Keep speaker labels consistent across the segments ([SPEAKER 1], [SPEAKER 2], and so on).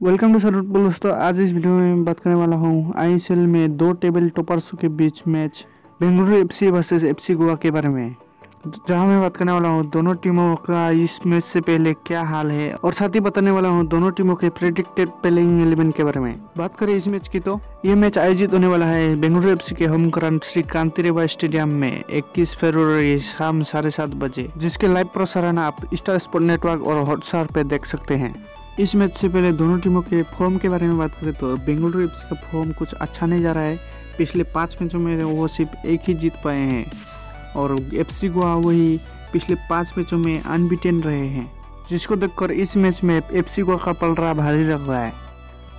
[SPEAKER 1] Welcome to सरूट दोस्तों। आज इस वीडियो में बात करने वाला हूँ आईएसएल में दो टेबल टॉपर्स के बीच match Bengaluru FC versus FC Goa के बारे में। जहाँ मैं बात करने वाला हूँ, दोनों टीमों का इस मैच से पहले क्या हाल है? और साथ ही बताने वाला हूँ, दोनों टीमों के प्रेडिक्टेड प्लेइंग एलिमेंट के बारे में। बात करें इस मैच की तो ये मैच आयोजित होने वाला है बेंगलुरु एफसी के home ground Shri Kanteerava stadium में 21 फरवरी शाम साढ़े सात बजे, जिसके लाइव प्रसारण आप स्टार स्पोर्ट नेटवर्क और हॉटस्टार पे देख सकते हैं। इस मैच से पहले दोनों टीमों के फॉर्म के बारे में बात करें तो बेंगलुरु एफसी का फॉर्म कुछ अच्छा नहीं जा रहा है। पिछले पाँच मैचों में वो सिर्फ़ एक ही जीत पाए हैं और एफसी गोवा वही पिछले पाँच मैचों में अनबिटेन रहे हैं, जिसको देखकर इस मैच में एफसी गोवा का पलरा भारी लग रहा है।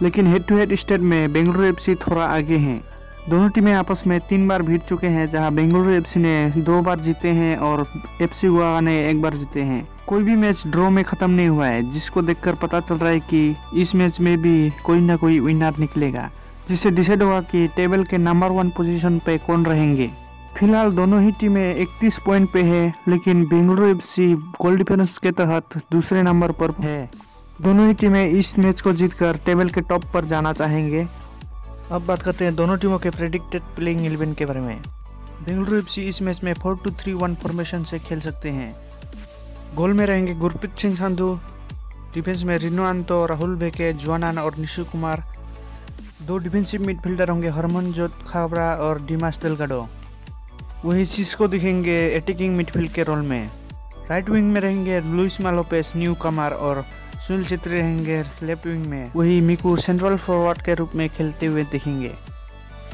[SPEAKER 1] लेकिन हेड टू हेड स्टेट में बेंगलुरु एफसी थोड़ा आगे हैं। दोनों टीमें आपस में तीन बार भिड़ चुके हैं, जहाँ बेंगलुरु एफसी ने दो बार जीते हैं और एफसी गोवा ने एक बार जीते हैं। कोई भी मैच ड्रॉ में खत्म नहीं हुआ है, जिसको देखकर पता चल रहा है कि इस मैच में भी कोई ना कोई विनर निकलेगा जिससे डिसाइड होगा कि टेबल के नंबर वन पोजीशन पे कौन रहेंगे। फ़िलहाल दोनों ही टीमें 31 पॉइंट पे है, लेकिन बेंगलुरु एफसी गोल डिफेंस के तहत दूसरे नंबर पर है। दोनों ही टीमें इस मैच को जीतकर टेबल के टॉप पर जाना चाहेंगे। अब बात करते हैं दोनों टीमों के प्रेडिक्टेड प्लेइंग इलेवन के बारे में। बेंगलुरु एफसी इस मैच में four two three one formation से खेल सकते हैं। गोल में रहेंगे गुरप्रीत सिंह संधू डिफेंस में रिनो आंतो, राहुल बेके जुआनान और निशु कुमार। दो डिफेंसिव मिडफील्डर होंगे हरमनजोत खाबरा और डिमास डेलगाडो वही सिस्को दिखेंगे अटैकिंग मिडफील्ड के रोल में। राइट विंग में रहेंगे लुइस मालोपेस, न्यू कमार और सुनील रहेंगे, लेफ़्ट विंग में। वही मिकू सेंट्रल फॉरवर्ड के रूप में खेलते हुए दिखेंगे।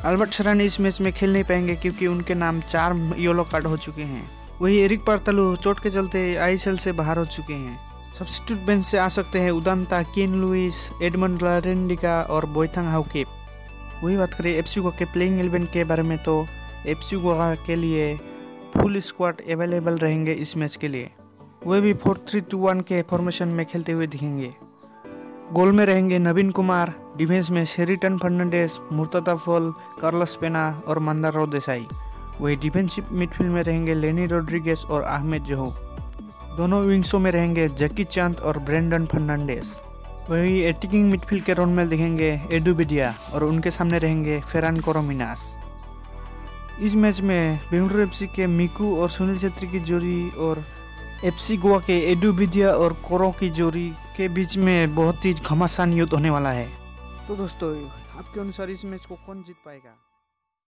[SPEAKER 1] अल्बर्ट शरण इस मैच में खेल नहीं पाएँगे क्योंकि उनके नाम चार येलो कार्ड हो चुके हैं। वही एरिक पार्तलू चोट के चलते आईएसएल से बाहर हो चुके हैं। सब्सिट्यूट बेंच से आ सकते हैं उदांता किन लुइस एडमंड लारेंडिका और बोईथंग हाउकेप वही बात करें एफसी गोवा के प्लेइंग एलेवन के बारे में तो एफसी गोवा के लिए फुल स्क्वाड अवेलेबल रहेंगे इस मैच के लिए। वे भी फोर थ्री टू वन के फॉर्मेशन में खेलते हुए दिखेंगे। गोल में रहेंगे नवीन कुमार डिफेंस में शेरिटन फर्नांडेस मुर्तदा फॉल, कार्लस पेना और मंदारो देसाई। वही डिफेंसिव मिडफील्ड में रहेंगे लेनी रोड्रिगेस और अहमद जहो। दोनों विंग्सों में रहेंगे जकी चाँद और ब्रेंडन फर्नांडेस वही एटिकिंग मिडफील्ड के रोल में दिखेंगे एडू बिडिया और उनके सामने रहेंगे फेरान कोरोमिनास। इस मैच में बेंगलुरु एफसी के मिकू और सुनील छेत्री की जोड़ी और एफसी गोवा के एडुबिदिया और कोरो की जोड़ी के बीच में बहुत ही घमासान युद्ध होने वाला है। तो दोस्तों, आपके अनुसार इस मैच को कौन जीत पाएगा?